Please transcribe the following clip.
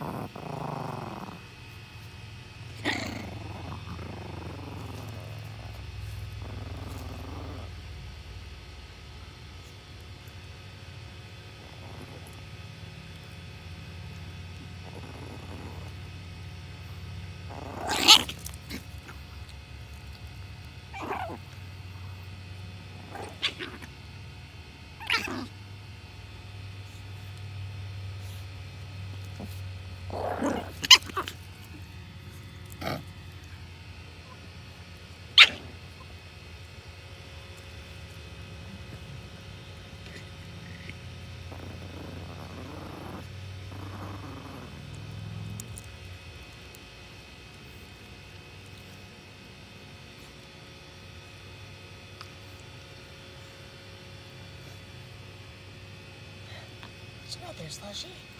Uh-huh. What's right there, Slushy?